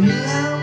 me.